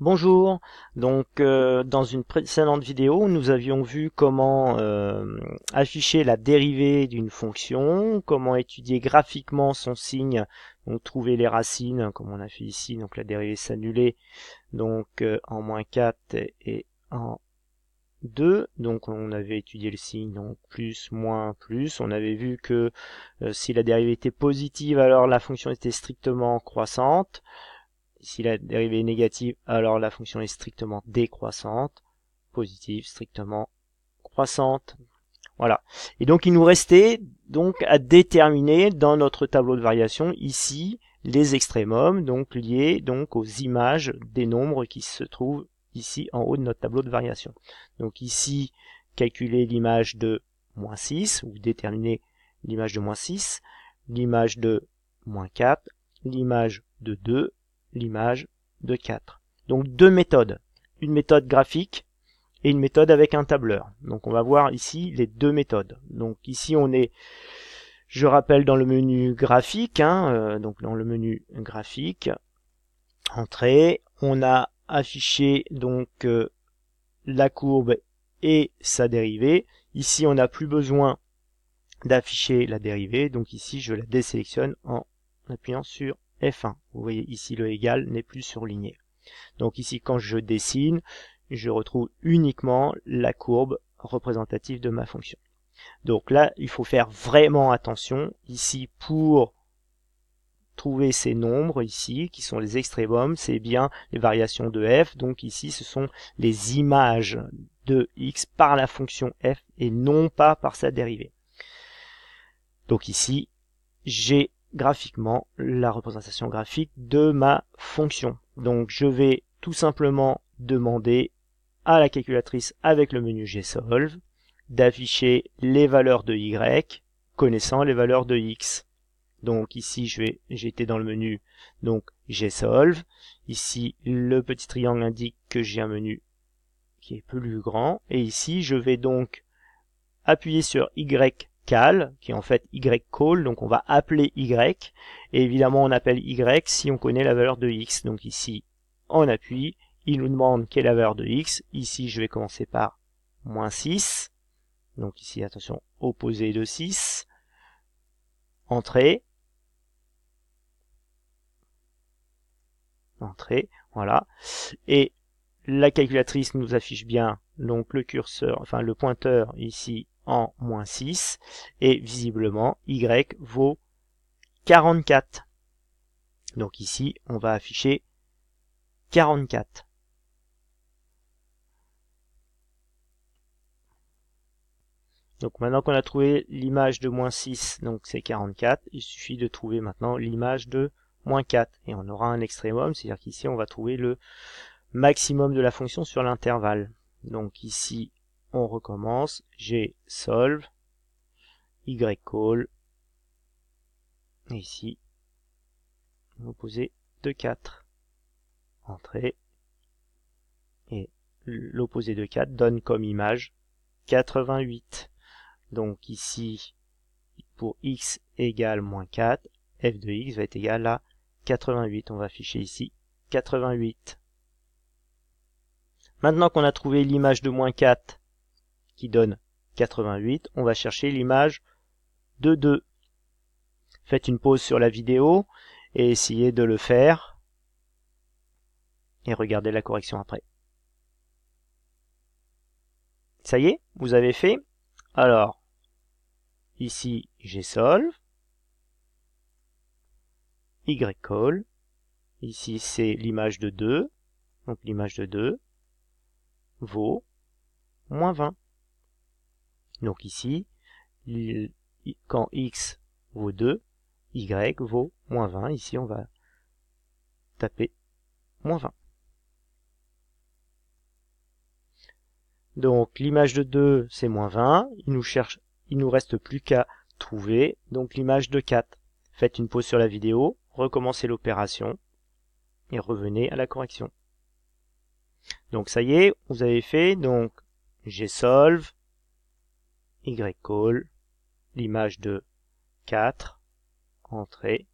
Bonjour, donc euh, dans une précédente vidéo nous avions vu comment euh, afficher la dérivée d'une fonction, comment étudier graphiquement son signe, donc trouver les racines comme on a fait ici, donc la dérivée s'annuler donc euh, en moins 4 et en 2, donc on avait étudié le signe donc plus, moins, plus, on avait vu que si la dérivée était positive alors la fonction était strictement croissante, si la dérivée est négative, alors la fonction est strictement décroissante. Positive, strictement croissante. Voilà. Et donc il nous restait donc à déterminer dans notre tableau de variation ici les extrémums, donc liés donc aux images des nombres qui se trouvent ici en haut de notre tableau de variation. Donc ici, calculer l'image de moins 6, ou déterminer l'image de moins 6, l'image de moins 4, l'image de 2, l'image de 4. Donc deux méthodes. Une méthode graphique et une méthode avec un tableur. Donc on va voir ici les deux méthodes. Donc ici on est, je rappelle, dans le menu graphique, hein, euh, donc dans le menu graphique, entrée, on a affiché donc euh, la courbe et sa dérivée. Ici on n'a plus besoin d'afficher la dérivée, donc ici je la désélectionne en appuyant sur F1. Vous voyez ici le égal n'est plus surligné. Donc ici quand je dessine, je retrouve uniquement la courbe représentative de ma fonction. Donc là, il faut faire vraiment attention ici pour trouver ces nombres ici, qui sont les extrémums, c'est bien les variations de f. Donc ici, ce sont les images de x par la fonction f et non pas par sa dérivée. Donc ici, j'ai graphiquement la représentation graphique de ma fonction. Donc je vais tout simplement demander à la calculatrice avec le menu gsolve d'afficher les valeurs de y connaissant les valeurs de x. Donc ici je vais j'étais dans le menu donc gsolve. Ici le petit triangle indique que j'ai un menu qui est plus grand et ici je vais donc appuyer sur y qui est en fait y call, donc on va appeler y, et évidemment on appelle y si on connaît la valeur de x. Donc ici, on appuie, il nous demande quelle est la valeur de x. Ici, je vais commencer par moins 6. Donc ici, attention, opposé de 6. Entrée. Entrée, voilà. Et la calculatrice nous affiche bien donc le curseur, enfin le pointeur ici en moins 6 et visiblement y vaut 44. Donc ici on va afficher 44. Donc maintenant qu'on a trouvé l'image de moins 6, donc c'est 44, il suffit de trouver maintenant l'image de moins 4. Et on aura un extrémum, c'est-à-dire qu'ici on va trouver le maximum de la fonction sur l'intervalle. Donc ici on recommence, G solve, Y call, et ici, l'opposé de 4. Entrée, et l'opposé de 4 donne comme image 88. Donc ici, pour x égale moins 4, f de x va être égal à 88. On va afficher ici 88. Maintenant qu'on a trouvé l'image de moins 4 qui donne 88, on va chercher l'image de 2. Faites une pause sur la vidéo et essayez de le faire et regardez la correction après. Ça y est, vous avez fait. Alors, ici j'ai solve, y call, ici c'est l'image de 2, donc l'image de 2 vaut moins 20. Donc ici, quand x vaut 2, y vaut moins 20. Ici, on va taper moins 20. Donc l'image de 2, c'est moins 20. Il nous cherche, il nous reste plus qu'à trouver donc l'image de 4. Faites une pause sur la vidéo, recommencez l'opération et revenez à la correction. Donc ça y est, vous avez fait donc solve ycall, l'image de 4, entrée,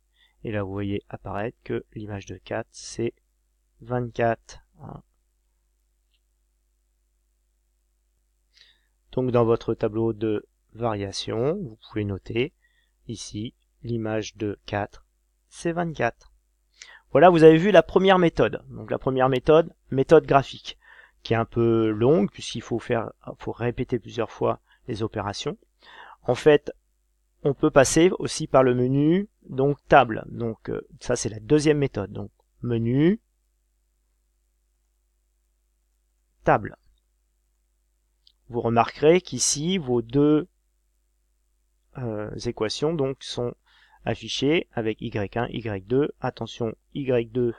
et là vous voyez apparaître que l'image de 4 c'est 24. Donc dans votre tableau de variation, vous pouvez noter ici l'image de 4, c'est 24. Voilà, vous avez vu la première méthode. Donc la première méthode, méthode graphique, qui est un peu longue puisqu'il faut faire, faut répéter plusieurs fois les opérations. En fait, on peut passer aussi par le menu donc table. Donc euh, ça c'est la deuxième méthode. Donc menu table. Vous remarquerez qu'ici vos deux euh, équations donc sont affichées avec y1, y2. Attention, y2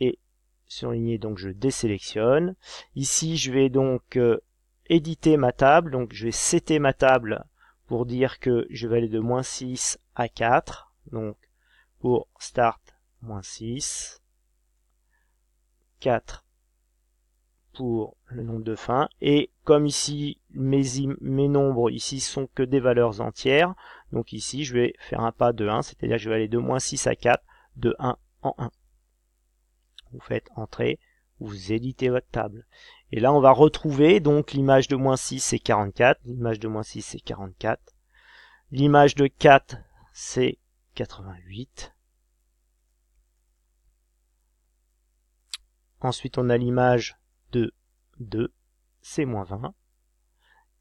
est surligné donc je désélectionne. Ici je vais donc euh, éditer ma table, donc je vais setter ma table pour dire que je vais aller de moins 6 à 4. Donc pour start moins 6, 4 pour le nombre de fin. Et comme ici, mes, mes nombres ici sont que des valeurs entières, donc ici je vais faire un pas de 1, c'est-à-dire je vais aller de moins 6 à 4, de 1 en 1. Vous faites entrer, vous éditez votre table. Et là on va retrouver donc l'image de moins 6 c'est 44, l'image de moins 6 c'est 44, l'image de 4 c'est 88. Ensuite on a l'image de 2, c'est moins 20.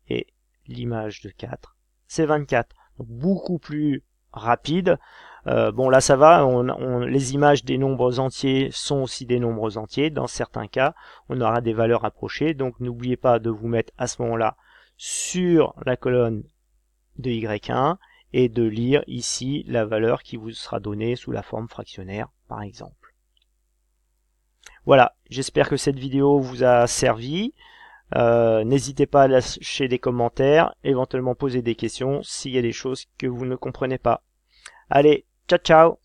Et l'image de 4, c'est 24. Donc beaucoup plus rapide. Euh, bon là ça va, on, les images des nombres entiers sont aussi des nombres entiers. Dans certains cas, on aura des valeurs approchées. Donc n'oubliez pas de vous mettre à ce moment-là sur la colonne de y1 et de lire ici la valeur qui vous sera donnée sous la forme fractionnaire par exemple. Voilà, j'espère que cette vidéo vous a servi. Euh, n'hésitez pas à lâcher des commentaires, éventuellement poser des questions s'il y a des choses que vous ne comprenez pas. Allez, ciao ciao